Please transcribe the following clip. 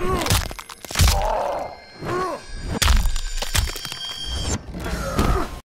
Ugh!